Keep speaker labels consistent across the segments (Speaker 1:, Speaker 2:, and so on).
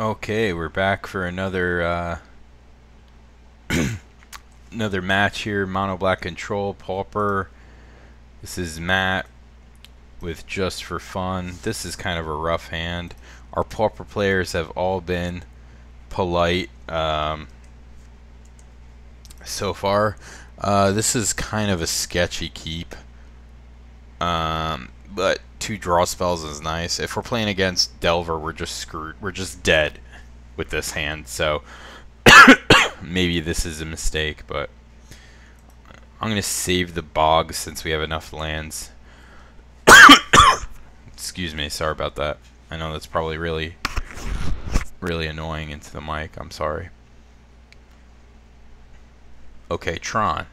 Speaker 1: Okay, we're back for another uh, another match here. Mono Black Control, Pauper. This is Matt with Just for Fun. This is kind of a rough hand. Our Pauper players have all been polite um, so far. Uh, this is kind of a sketchy keep. Um, but two draw spells is nice. If we're playing against Delver, we're just screwed. We're just dead with this hand. So maybe this is a mistake, but I'm going to save the bog since we have enough lands. Excuse me, sorry about that. I know that's probably really, really annoying into the mic. I'm sorry. Okay, Tron.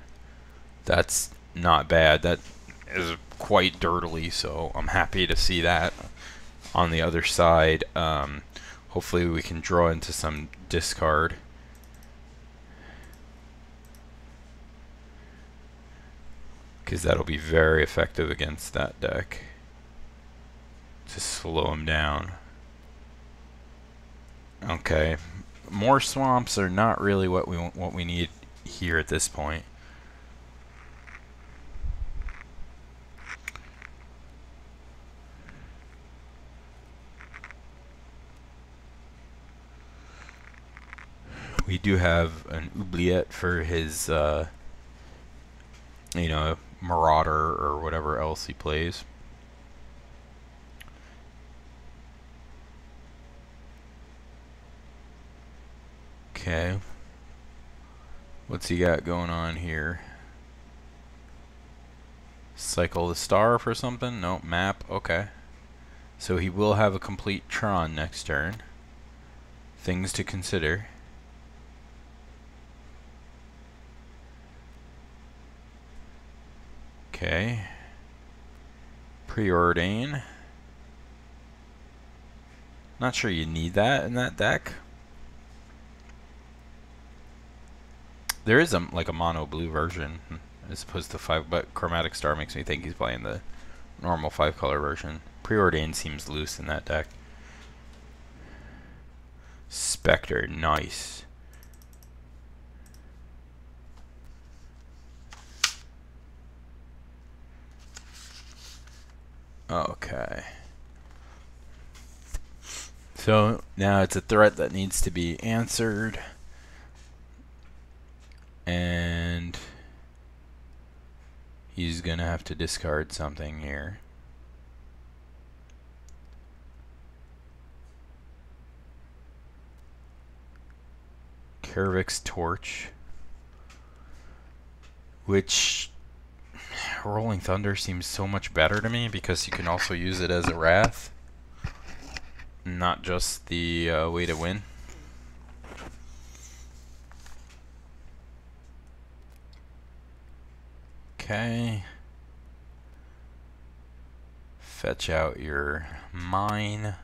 Speaker 1: That's not bad. That is quite dirtily, so I'm happy to see that. On the other side, um, hopefully we can draw into some discard. Because that'll be very effective against that deck. To slow him down. Okay. More swamps are not really what we what we need here at this point. We do have an oubliette for his, uh, you know, marauder or whatever else he plays. Okay. What's he got going on here? Cycle the star for something? No, map. Okay. So he will have a complete Tron next turn. Things to consider. Okay. Preordain. Not sure you need that in that deck. There is a like a mono blue version as opposed to five, but Chromatic Star makes me think he's playing the normal five color version. Preordain seems loose in that deck. Spectre, nice. Okay. So now it's a threat that needs to be answered. And he's going to have to discard something here. Kaervek's Torch. Which Rolling Thunder seems so much better to me because you can also use it as a Wrath. Not just the uh, way to win. Okay. Fetch out your mine.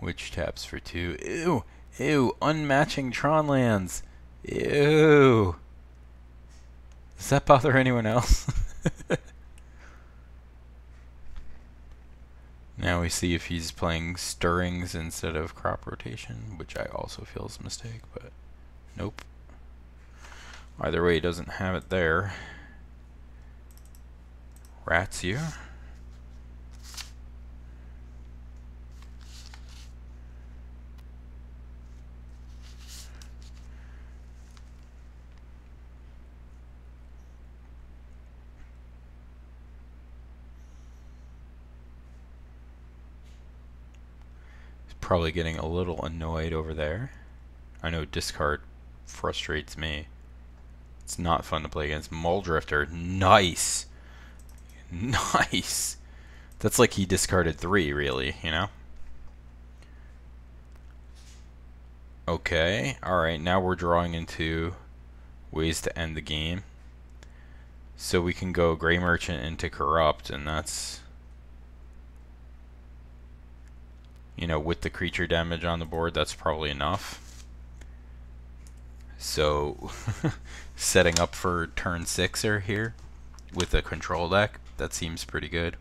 Speaker 1: Which taps for two. Ew! Ew! Unmatching Tron lands! Ew! Does that bother anyone else? now we see if he's playing stirrings instead of crop rotation, which I also feel is a mistake, but nope. Either way, he doesn't have it there. Rats you. Probably getting a little annoyed over there. I know discard frustrates me. It's not fun to play against. Mulldrifter, nice. Nice. That's like he discarded three, really, you know? Okay, alright, now we're drawing into ways to end the game. So we can go Gray Merchant into Corrupt, and that's you know, with the creature damage on the board, that's probably enough. So, setting up for turn 6er here with a control deck, that seems pretty good.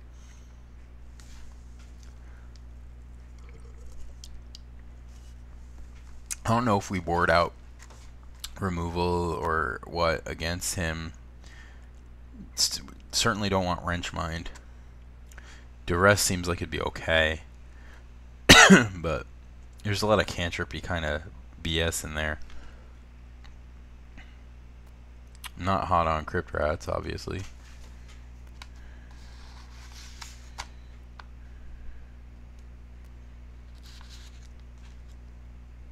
Speaker 1: I don't know if we board out removal or what against him. certainly don't want Wrench Mind. Duress seems like it'd be okay. but there's a lot of cantropy kind of BS in there. Not hot on Crypt Rats, obviously.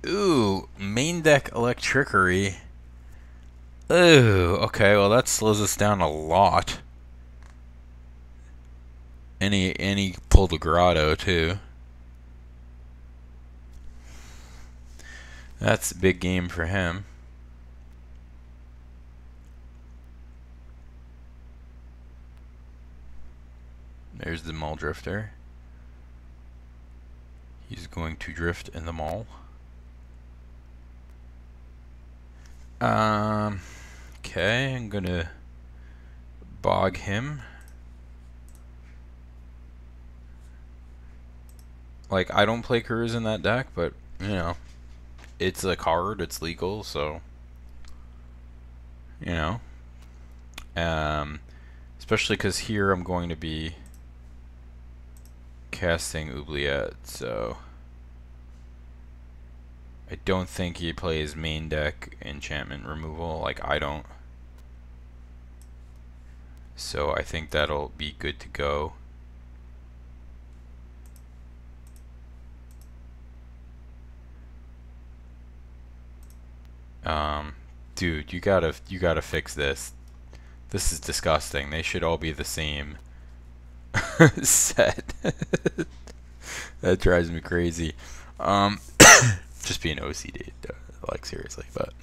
Speaker 1: Ooh, main deck Electrickery. Ooh, okay, well that slows us down a lot. Any any pulled a grotto too. That's a big game for him. There's the Mulldrifter. He's going to drift in the mall. Um, okay, I'm gonna bog him. Like, I don't play Kariz in that deck, but, you know, it's a card, it's legal, so, you know. Um, especially because here I'm going to be casting Oubliette, so... I don't think he plays main deck enchantment removal, like I don't. So I think that'll be good to go. Um, dude, you gotta you gotta fix this. This is disgusting. They should all be the same set. that drives me crazy. Um, just being OCD, like seriously. But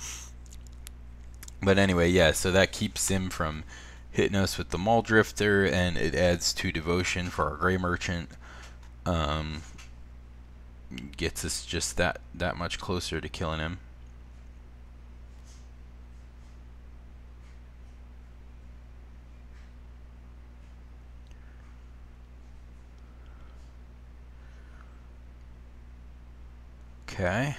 Speaker 1: but anyway, yeah. So that keeps him from hitting us with the Mulldrifter, and it adds to devotion for our Gray Merchant. Um, gets us just that that much closer to killing him. Okay.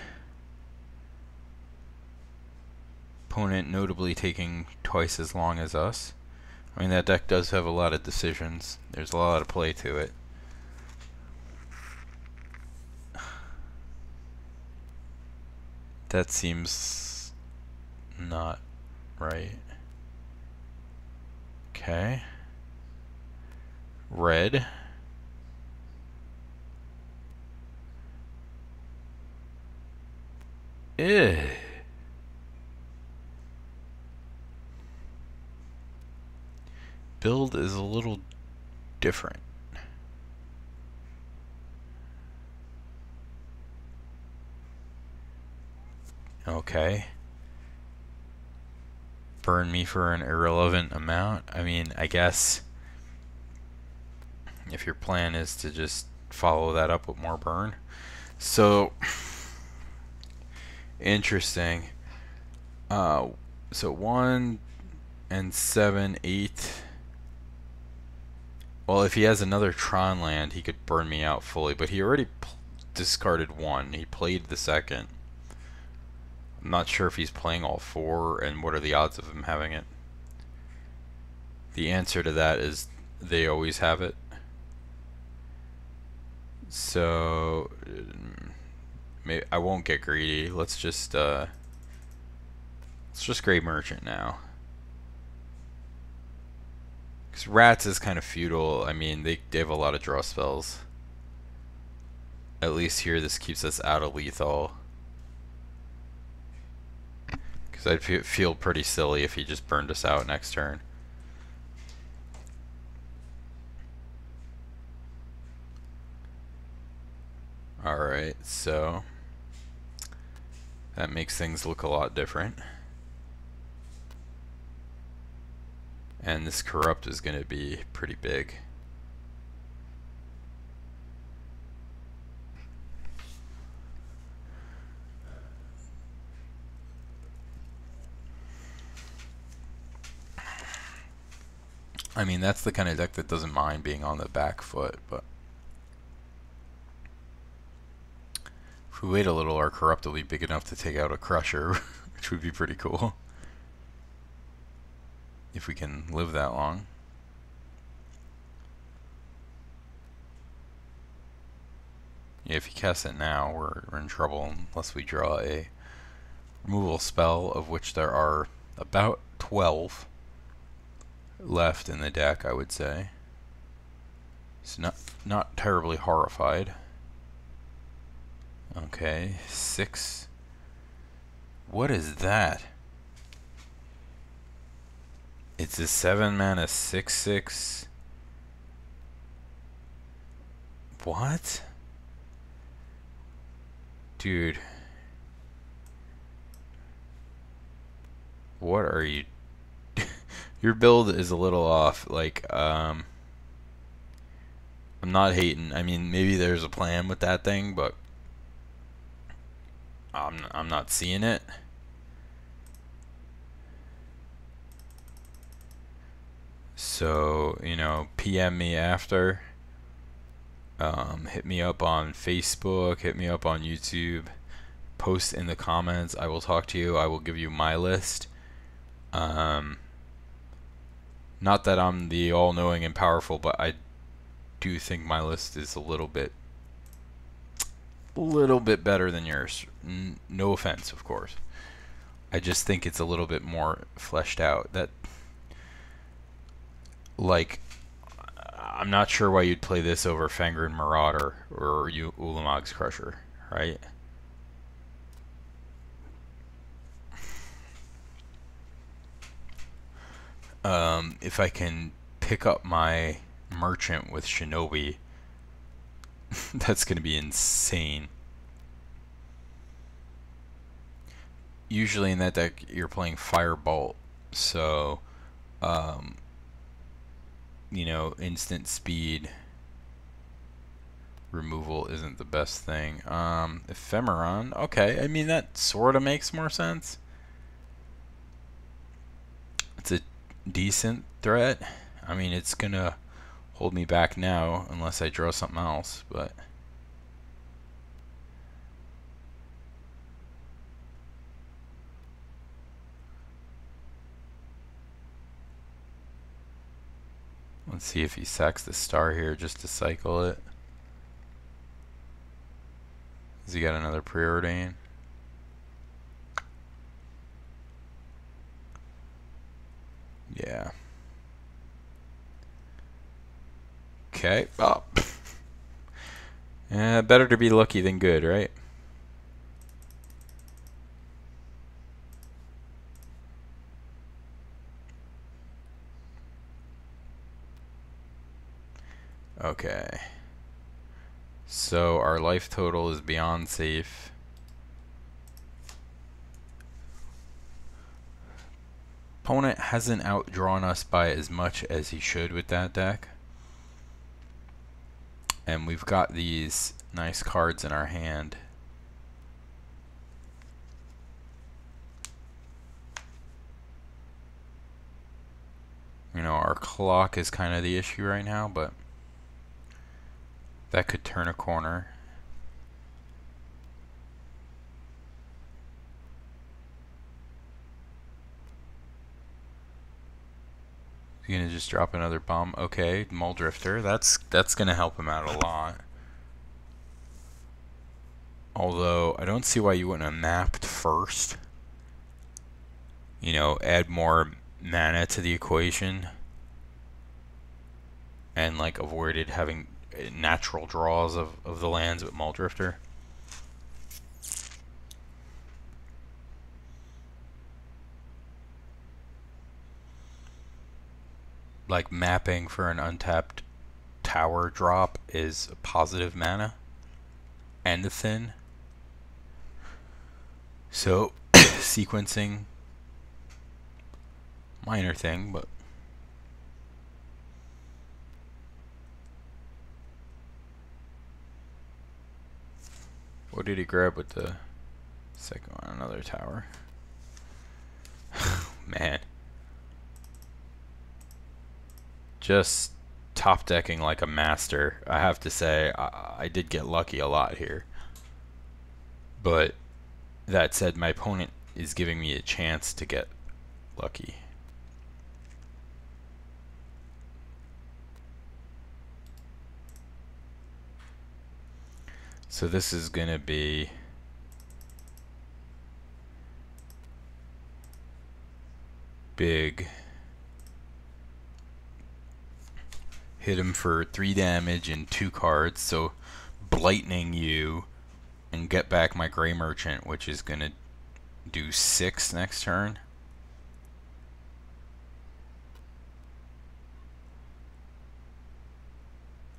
Speaker 1: Opponent notably taking twice as long as us. I mean, that deck does have a lot of decisions. There's a lot of play to it. That seems not right. Okay. Red. Ew. Build is a little different. Okay. Burn me for an irrelevant amount. I mean, I guess if your plan is to just follow that up with more burn. So Interesting. Uh, so one and seven, eight. Well, if he has another Tron land, he could burn me out fully, but he already discarded one. He played the second. I'm not sure if he's playing all four, and what are the odds of him having it. The answer to that is they always have it. So, Maybe I won't get greedy. Let's just uh let's just Gray Merchant now. Cause rats is kind of futile. I mean, they they have a lot of draw spells. At least here, this keeps us out of lethal. Because I'd feel pretty silly if he just burned us out next turn. Alright, so that makes things look a lot different. And this corrupt is going to be pretty big. I mean, that's the kind of deck that doesn't mind being on the back foot, but we wait a little, our corrupt will be big enough to take out a crusher, which would be pretty cool. If we can live that long. Yeah, if he casts it now, we're, we're in trouble unless we draw a removal spell, of which there are about 12 left in the deck, I would say. It's not not terribly horrified. Okay, six. What is that? It's a seven mana six six. What? Dude. What are you... Your build is a little off. Like, um... I'm not hating. I mean, maybe there's a plan with that thing, but... I'm, I'm not seeing it. So, you know, PM me after. Um, hit me up on Facebook, hit me up on YouTube, post in the comments. I will talk to you. I will give you my list. Um, not that I'm the all knowing and powerful, but I do think my list is a little bit little bit better than yours. No offense, of course. I just think it's a little bit more fleshed out. That like I'm not sure why you'd play this over Fangren Marauder or U Ulamog's Crusher, right? Um, if I can pick up my merchant with Shinobi, that's going to be insane. Usually in that deck, you're playing Firebolt, so um, you know, instant speed removal isn't the best thing. Um, Ephemeron, okay, I mean that sort of makes more sense. It's a decent threat. I mean, it's gonna hold me back now unless I draw something else, but... Let's see if he sacks the star here just to cycle it. Has he got another preordain? Yeah. Okay. Oh. Uh, yeah, better to be lucky than good, right? Okay. So our life total is beyond safe. Opponent hasn't outdrawn us by as much as he should with that deck. And we've got these nice cards in our hand. You know, our clock is kind of the issue right now, but that could turn a corner. He's gonna just drop another bomb. Okay, Mulldrifter. That's that's gonna help him out a lot. Although I don't see why you wouldn't have mapped first. You know, add more mana to the equation. And like avoided having eh, natural draws of, of the lands with Mulldrifter. Like mapping for an untapped tower drop is positive mana and the thin. So sequencing minor thing, but What did he grab with the second one? Another tower. Man. Just top decking like a master. I have to say, I, I did get lucky a lot here. But that said, my opponent is giving me a chance to get lucky. So this is going to be big. Hit him for 3 damage and 2 cards, so blightning you and get back my Gray Merchant, which is going to do 6 next turn.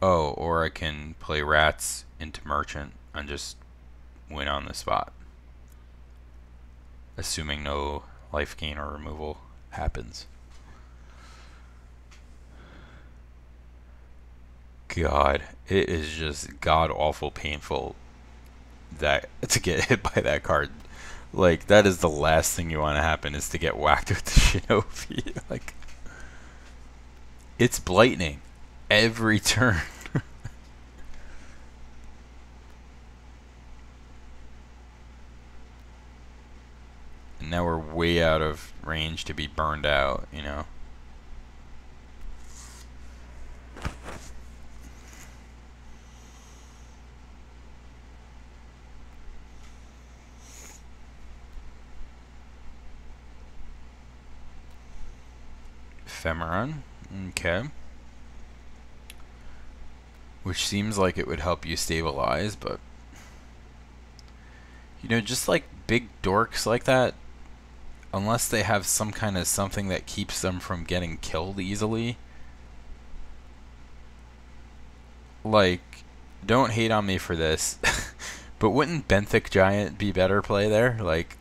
Speaker 1: Oh, or I can play Rats into Merchant and just win on the spot. Assuming no life gain or removal happens. God, it is just god awful painful that to get hit by that card. Like that is the last thing you want to happen is to get whacked with the shinobi. like it's blightning every turn. and now we're way out of range to be burned out, you know. Ephemeron. Okay. Which seems like it would help you stabilize, but... You know, just like big dorks like that, unless they have some kind of something that keeps them from getting killed easily, like, don't hate on me for this, but wouldn't Benthic Giant be better play there? Like,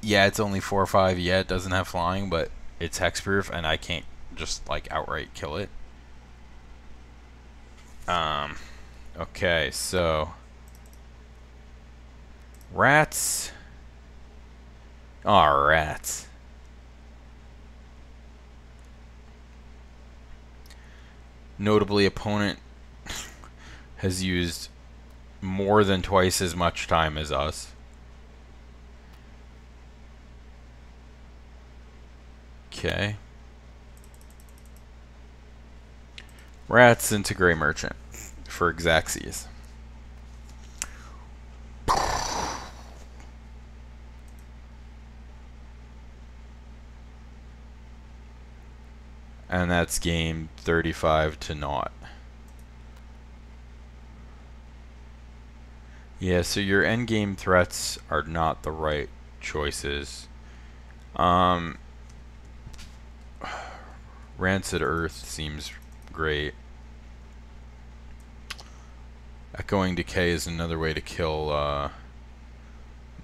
Speaker 1: yeah, it's only 4 or 5, yeah, it doesn't have flying, but it's hexproof and I can't just like outright kill it. Um, okay, so rats. Oh, rats. Notably, opponent has used more than twice as much time as us. Okay. Rats into Gray Merchant for Xaxes. And that's game 35 to naught. Yeah, so your endgame threats are not the right choices. Um, Rancid Earth seems great. Echoing Decay is another way to kill uh,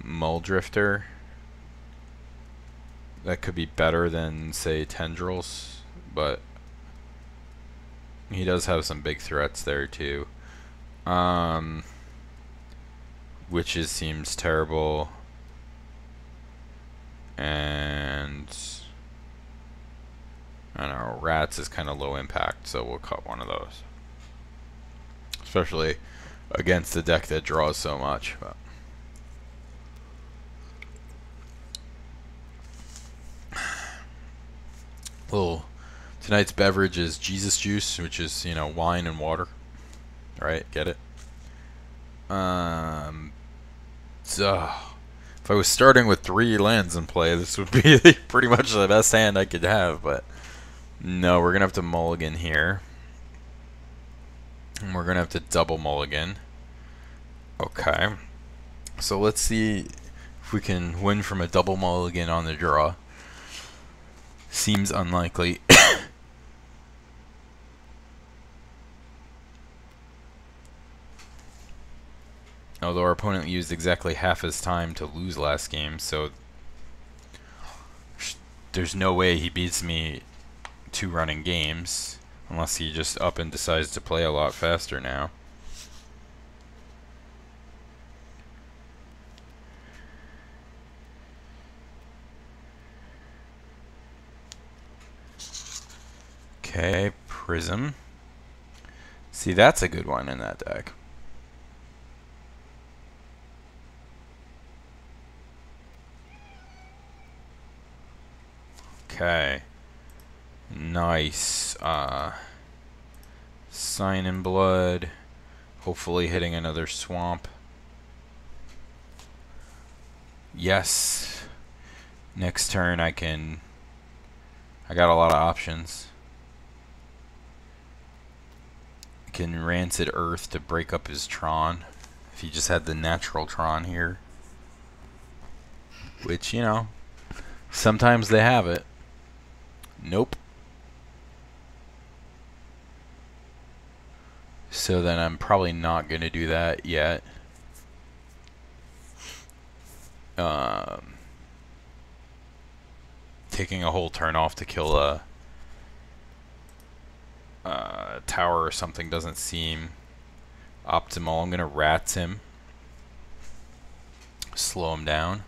Speaker 1: Mulldrifter. That could be better than, say, Tendrils, but he does have some big threats there, too. Um, Witches seems terrible. And Don't know, rats is kind of low impact, so we'll cut one of those. Especially against the deck that draws so much. But. Little tonight's beverage is Jesus juice, which is you know wine and water. Right, get it? Um, so if I was starting with three lands in play, this would be pretty much the best hand I could have, but. No, we're going to have to mulligan here. And we're going to have to double mulligan. Okay. So let's see if we can win from a double mulligan on the draw. Seems unlikely. Although our opponent used exactly half his time to lose last game, so there's no way he beats me two running games. Unless he just up and decides to play a lot faster now. Okay, Prism. See, that's a good one in that deck. Okay. Nice. Uh, sign in blood. Hopefully hitting another swamp. Yes. Next turn I can... I got a lot of options. I can Rancid Earth to break up his Tron. If he just had the natural Tron here. Which, you know, sometimes they have it. Nope. So then I'm probably not going to do that yet. Um, taking a whole turn off to kill a, a tower or something doesn't seem optimal. I'm going to rats him. Slow him down.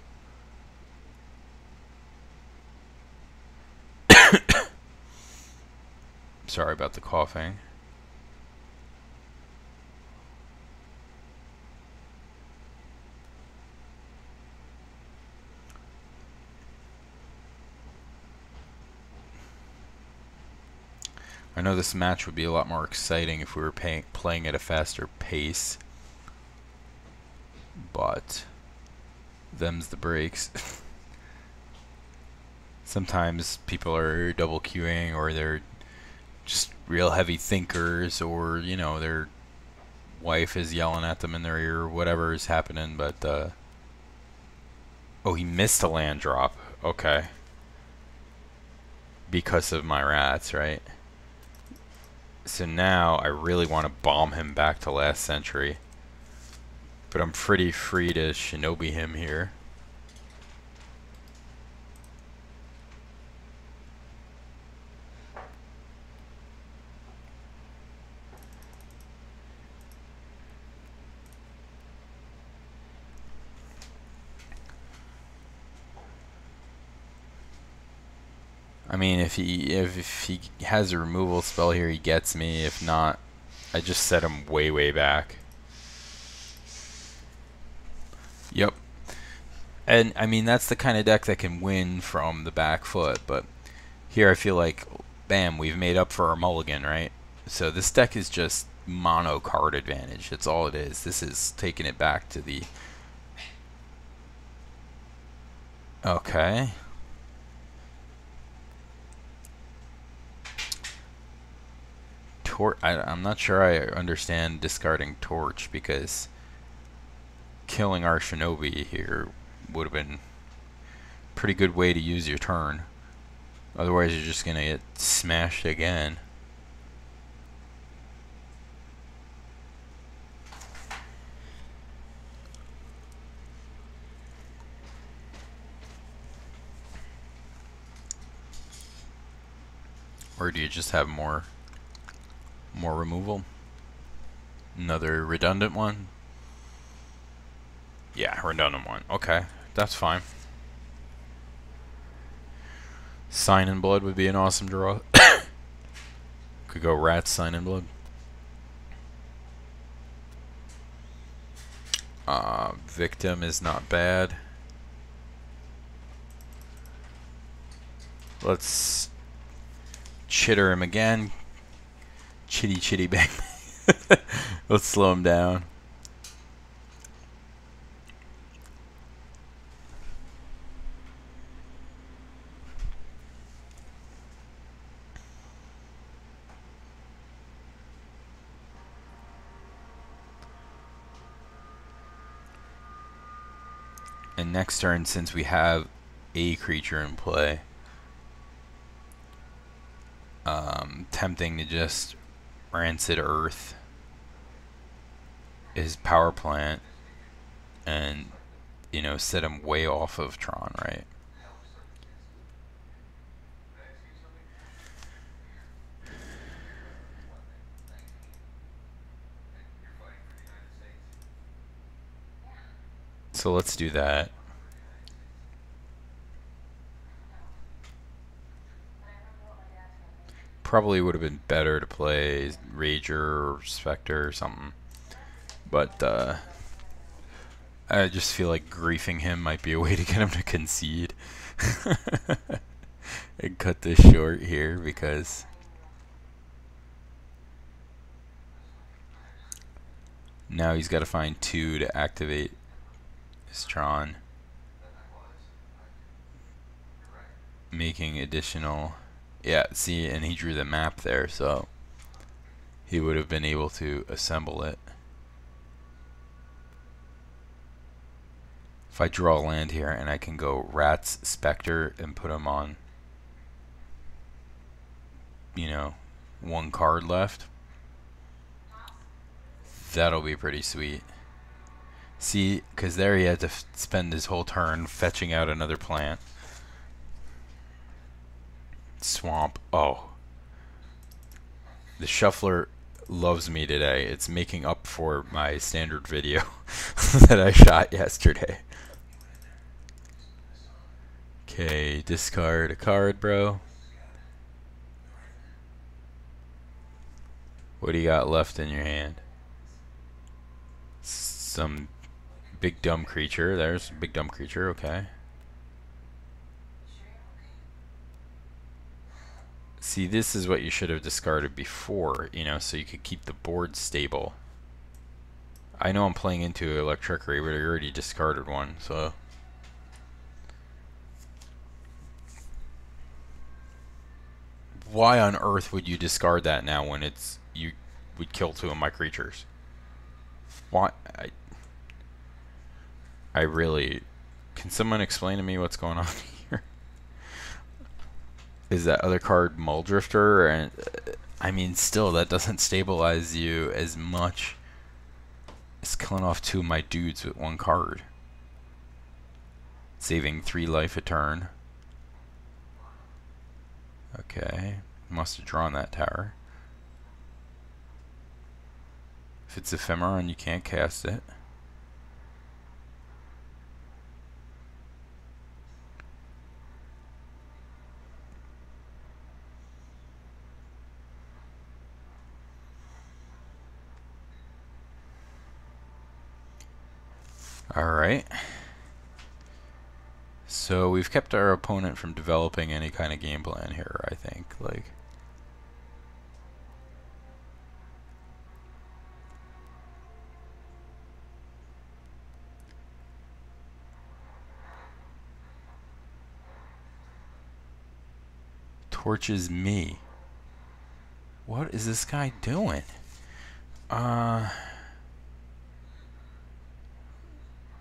Speaker 1: Sorry about the coughing. I know this match would be a lot more exciting if we were pay playing at a faster pace. But, them's the breaks. Sometimes people are double queuing or they're just real heavy thinkers or, you know, their wife is yelling at them in their ear, whatever is happening, but, uh, oh, he missed a land drop. Okay. Because of my rats, right? So now I really want to bomb him back to last century. But I'm pretty free to shinobi him here. I mean, if he if, if he has a removal spell here, he gets me. If not, I just set him way, way back. Yep. And, I mean, that's the kind of deck that can win from the back foot, but here I feel like, bam, we've made up for our mulligan, right? So this deck is just mono card advantage. That's all it is. This is taking it back to the... Okay. I'm not sure I understand discarding Torch because killing our Shinobi here would have been pretty good way to use your turn. Otherwise you're just going to get smashed again. Or do you just have more more removal. Another redundant one. Yeah, redundant one. Okay, that's fine. Sign in Blood would be an awesome draw. Could go Rats, Sign in Blood. Uh, victim is not bad. Let's chitter him again. Chitty chitty bang. Let's slow him down. And next turn, since we have a creature in play, um, tempting to just Rancid Earth his power plant and you know set him way off of Tron, right? So let's do that. Probably would have been better to play Rager or Spectre or something. But uh, I just feel like griefing him might be a way to get him to concede. and cut this short here because now he's got to find two to activate his Tron. Making additional, yeah, see, and he drew the map there, so he would have been able to assemble it. If I draw land here and I can go Rats, Spectre, and put them on, you know, one card left, that'll be pretty sweet. See, because there he had to spend his whole turn fetching out another plant. Swamp. Oh. The shuffler loves me today. It's making up for my standard video that I shot yesterday. Okay, discard a card, bro. What do you got left in your hand? Some big dumb creature. There's a big dumb creature, okay. See, this is what you should have discarded before, you know, so you could keep the board stable. I know I'm playing into Electrickery, but I already discarded one, so... why on earth would you discard that now when it's you would kill two of my creatures? Why? I, I really. Can someone explain to me what's going on? Is that other card Mulldrifter? And uh, I mean, still, that doesn't stabilize you as much as killing off two of my dudes with one card. Saving three life a turn. Okay, must have drawn that tower. If it's Ephemeron, you can't cast it. Alright. So we've kept our opponent from developing any kind of game plan here, I think. Like torches me. What is this guy doing? Uh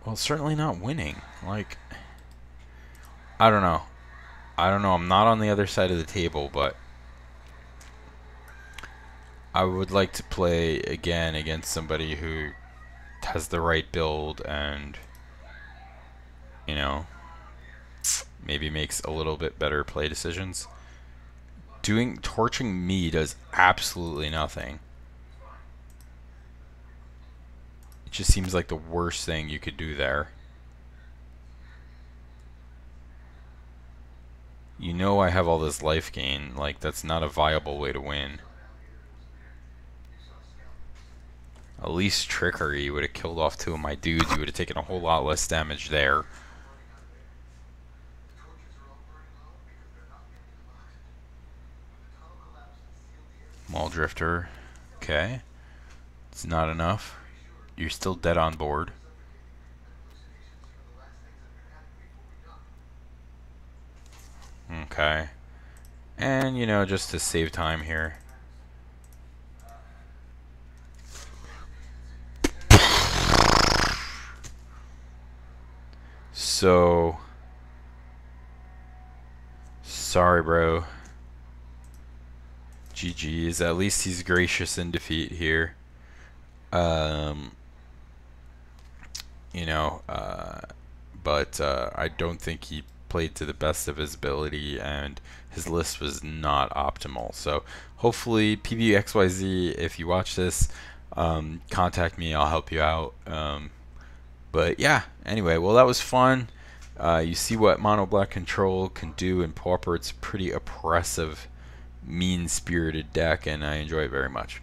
Speaker 1: Well, certainly not winning. Like I don't know. I don't know. I'm not on the other side of the table, but I would like to play again against somebody who has the right build and you know maybe makes a little bit better play decisions. Doing torching me does absolutely nothing. It just seems like the worst thing you could do there. You know I have all this life gain. Like, that's not a viable way to win. At least Trickery would have killed off two of my dudes. You would have taken a whole lot less damage there. Mulldrifter. Okay. It's not enough. You're still dead on board. Okay. And, you know, just to save time here. So... Sorry, bro. GG's. At least he's gracious in defeat here. Um, you know, uh, but uh, I don't think he played to the best of his ability and his list was not optimal. So hopefully PBXYZ, if you watch this, um, contact me. I'll help you out. Um, but yeah, anyway, well that was fun. Uh, you see what Mono Black Control can do in Pauper. It's pretty oppressive, mean-spirited deck, and I enjoy it very much.